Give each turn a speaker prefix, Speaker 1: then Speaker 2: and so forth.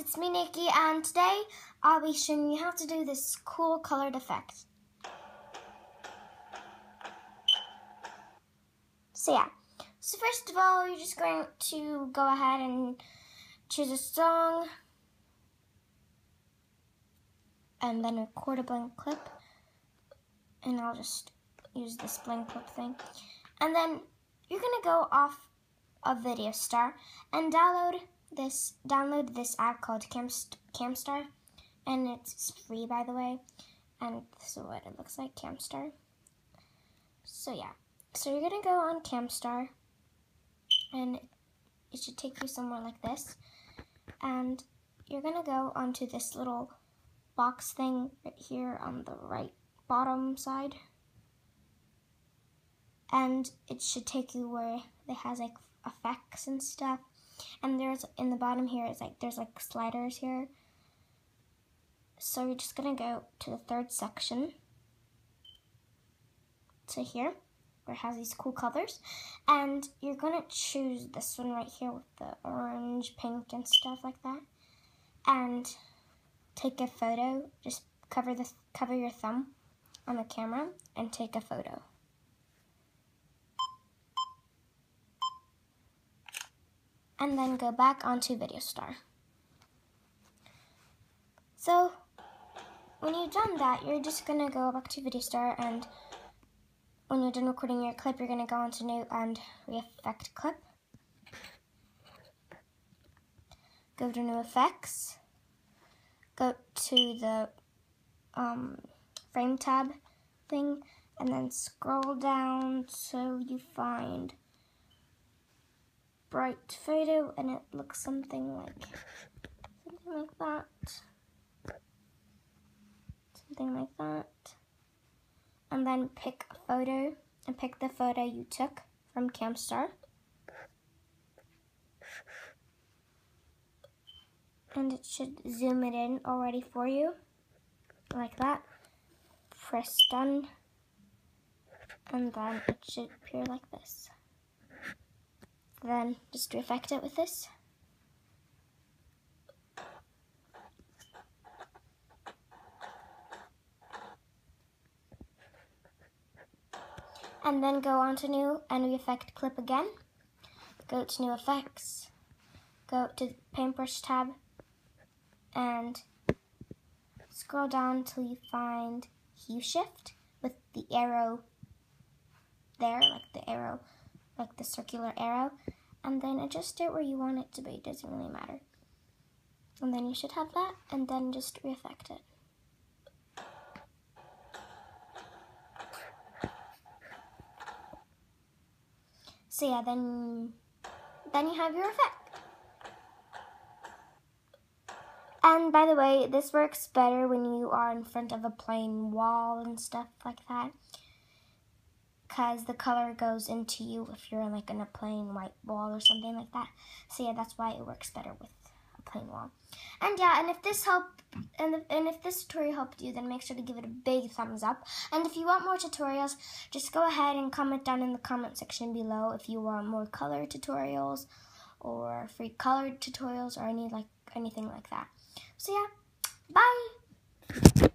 Speaker 1: it's me Nikki and today I'll be showing you how to do this cool colored effect. So yeah, so first of all you're just going to go ahead and choose a song and then record a blank clip and I'll just use this blank clip thing and then you're gonna go off of Video Star and download this download this app called Camst Camstar, and it's free by the way. And this is what it looks like, Camstar. So yeah, so you're gonna go on Camstar, and it should take you somewhere like this, and you're gonna go onto this little box thing right here on the right bottom side and it should take you where it has like effects and stuff and there's in the bottom here is like there's like sliders here. So you're just gonna go to the third section. To here where it has these cool colors. And you're gonna choose this one right here with the orange pink and stuff like that. And take a photo. Just cover the cover your thumb on the camera and take a photo and then go back onto Video Star. So when you've done that, you're just gonna go back to Video Star and when you're done recording your clip, you're gonna go onto new and re-effect clip. Go to new effects. Go to the um, frame tab thing and then scroll down so you find bright photo and it looks something like something like that. Something like that. And then pick a photo and pick the photo you took from Camstar. And it should zoom it in already for you. Like that. Press done. And then it should appear like this then just reflect it with this. And then go on to new and re-effect clip again. Go to new effects. Go to paintbrush tab and scroll down till you find hue shift with the arrow there, like the arrow like the circular arrow, and then adjust it where you want it to be. It doesn't really matter. And then you should have that, and then just re-effect it. So yeah, then then you have your effect. And by the way, this works better when you are in front of a plain wall and stuff like that because the color goes into you if you're like in a plain white wall or something like that. So yeah, that's why it works better with a plain wall. And yeah, and if this helped, and if, and if this tutorial helped you, then make sure to give it a big thumbs up. And if you want more tutorials, just go ahead and comment down in the comment section below if you want more color tutorials or free colored tutorials or any like anything like that. So yeah, bye.